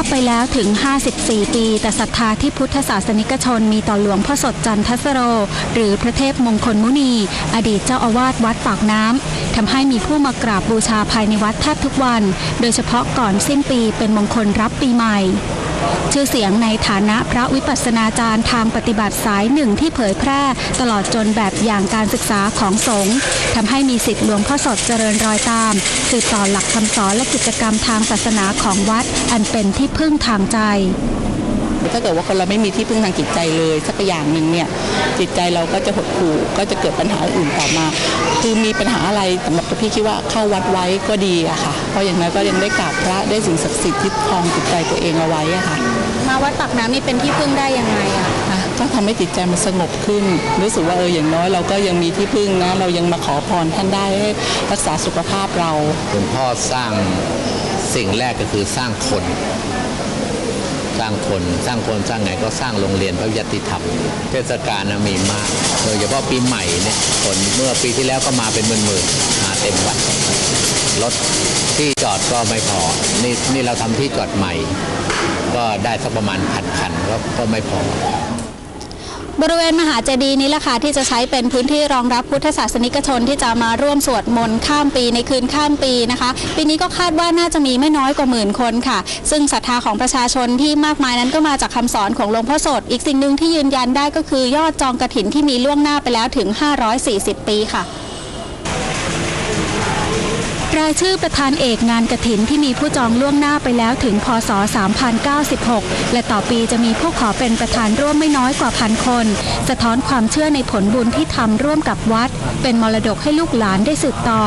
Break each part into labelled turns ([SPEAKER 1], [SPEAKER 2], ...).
[SPEAKER 1] าพไปแล้วถึง 54 ปี แต่ศรัทธาที่พุทธศาสนิกชนมีต่อหลวงพ่อสดจันทสโร หรือพระเทพมงคลมุนี อดีตเจ้าอาวาสวัดปากน้ำทำให้มีผู้มากราบบูชาภายในวัดแทบทุกวัน โดยเฉพาะก่อนสิ้นปีเป็นมงคลรับปีใหม่ ชื่อเสียงในฐานะพระวิปัสสนาจารย์ทางปฏิบัติสายหนึ่งที่เผยแพร่ตลอดจนแบบอย่างการศึกษาของสงฆ์ทำให้มีสิทธิ์หลวงพ่อสดเจริญรอยตาม สืบต่อหลักคำสอนและกิจกรรมทางศาสนาของวัดอันเป็นที่พึ่งทางใจ
[SPEAKER 2] ถ้าเกิดว่าคนเราไม่มีที่พึ่งทางจิตใจเลยสักอย่างหนึ่งเนี่ยจิตใจเราก็จะหดหู่ก็จะเกิดปัญหาอื่นต่อมา คือมีปัญหาอะไรสำหรับตัวพี่คิดว่าเข้าวัดไว้ก็ดีอะค่ะ เพราะอย่างน้อยก็ยังได้กราบพระได้สิ่งศักดิ์สิทธิ์ที่ครองจิตใจตัวเองเอาไว้อะค่ะ
[SPEAKER 1] มาวัดปากน้ำนี่เป็นที่พึ่งได้ยังไงอะ
[SPEAKER 2] อะก็ทำให้จิตใจมันสงบขึ้น รู้สึกว่าเอออย่างน้อยเราก็ยังมีที่พึ่งนะ เรายังมาขอพรท่านได้ให้รักษาสุขภาพเรา
[SPEAKER 3] หลวงพ่อสร้างสิ่งแรกก็คือสร้างคนส ร้างคน สร้างคนสร้างไงก็สร้างโรงเรียนพระยติธรรม เทศกาลนะมีมากโดยเฉพาะปีใหม่เนี่ยคนเมื่อปีที่แล้วก็มาเป็นหมื่นๆมาเต็มวัดรถที่จอดก็ไม่พอนี่นี่เราทำที่จอดใหม่ ก็ได้สักประมาณพันคันก็ไม่พอ
[SPEAKER 1] บริเวณมหาเจดีย์นี้แหละค่ะที่จะใช้เป็นพื้นที่รองรับพุทธศาสนิกชนที่จะมาร่วมสวดมนต์ข้ามปีในคืนข้ามปีนะคะปีนี้ก็คาดว่าน่าจะมีไม่น้อยกว่าหมื่นคนค่ะ ซึ่งศรัทธาของประชาชนที่มากมายนั้นก็มาจากคำสอนของหลวงพ่อสด อีกสิ่งหนึ่งที่ยืนยันได้ก็คือยอดจองกระถินที่มีล่วงหน้าไปแล้วถึง 540 ปีค่ะ รายชื่อประธานเอกงานกระถินที่มีผู้จองล่วงหน้าไปแล้วถึงพศ 3096 และต่อปีจะมีผู้ขอเป็นประธานร่วมไม่น้อยกว่าพันคน สะท้อนความเชื่อในผลบุญที่ทำร่วมกับวัด เป็นมรดกให้ลูกหลานได้สืบต่อ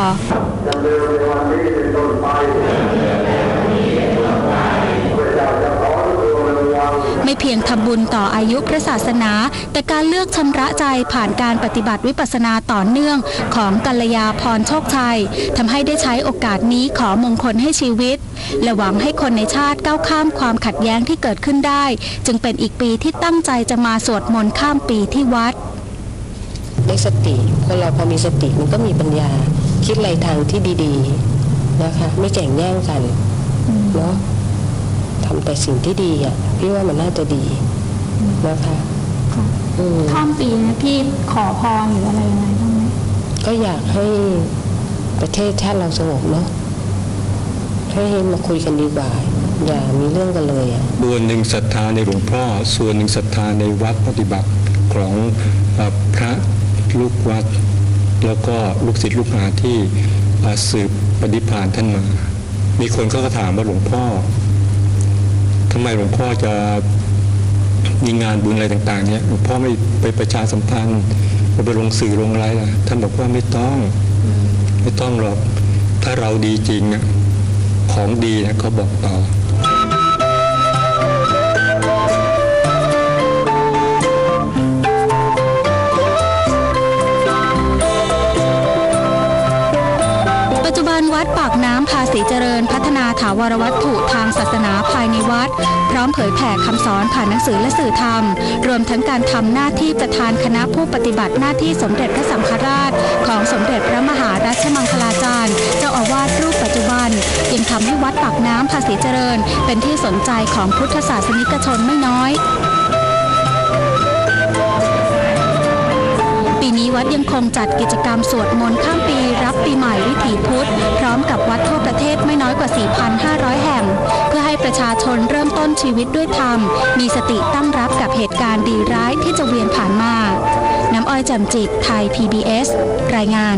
[SPEAKER 1] ไม่เพียงทำบุญต่ออายุพระศาสนา แต่การเลือกชำระใจผ่านการปฏิบัติวิปัสสนาต่อเนื่องของกัลยาพรโชคชัยทำให้ได้ใช้โอกาสนี้ขอมงคลให้ชีวิต และหวังให้คนในชาติก้าวข้ามความขัดแย้งที่เกิดขึ้นได้ จึงเป็นอีกปีที่ตั้งใจจะมาสวดมนต์ข้ามปีที่วัด
[SPEAKER 4] ได้สติคนเราพอมีสติมันก็มีปัญญา คิดอะไรทางที่ดี ๆ นะคะ ไม่แข่งแย่งกันเนาะ ทำแต่สิ่งที่ดีอะพี่ว่ามันน่าจะดีนะคะอืม
[SPEAKER 1] ข้ามปีนะพี่ขอพรหรืออะไรยังไงบ้างไหม
[SPEAKER 4] ก็อยากให้ประเทศชาติเราสงบเนาะให้มาคุยกันดีกว่าอย่ามีเรื่องกันเลยอะ
[SPEAKER 5] ส่วนหนึ่งศรัทธาในหลวงพ่อ ส่วนหนึ่งศรัทธาในวัดปฏิบัติของเอ่อพระลูกวัด แล้วก็ลูกศิษย์ลูกหาที่เอ่อสืบปฏิพานท่านมา มีคนเขาก็ถามว่าหลวงพ่อ ทำไมหลวงพ่อจะมีงานบุญอะไรต่าง ๆ เนี่ยหลวงพ่อไม่ไปประชาสัมพันธ์ไม่ไปลงสื่อลงอะไรล่ะท่านบอกว่าไม่ต้องไม่ต้องหรอกถ้าเราดีจริงเนี่ยของดีนะเขาบอกต่อ
[SPEAKER 1] ปัจจุบันวัดปากน้ำภาษีเจริญ พัฒนาถาวรวัตถุทางศาสนาภายในวัด พร้อมเผยแผ่คำสอนผ่านหนังสือและสื่อธรรม รวมทั้งการทำหน้าที่ประธานคณะผู้ปฏิบัติหน้าที่สมเด็จพระสังฆราช ของสมเด็จพระมหารัชมังคลาจารย์ เจ้าอาวาสรูปปัจจุบันยังทำให้วัดปากน้ำภาษีเจริญ เป็นที่สนใจของพุทธศาสนิกชนไม่น้อย วัดยังคงจัดกิจกรรมสวดมนต์ข้ามปีรับปีใหม่วิถีพุทธ พร้อมกับวัดทั่วประเทศไม่น้อยกว่า 4,500 แห่ง เพื่อให้ประชาชนเริ่มต้นชีวิตด้วยธรรม มีสติตั้งรับกับเหตุการณ์ดีร้ายที่จะเวียนผ่านมา น้ำอ้อยจำจิตไทย PBS รายงาน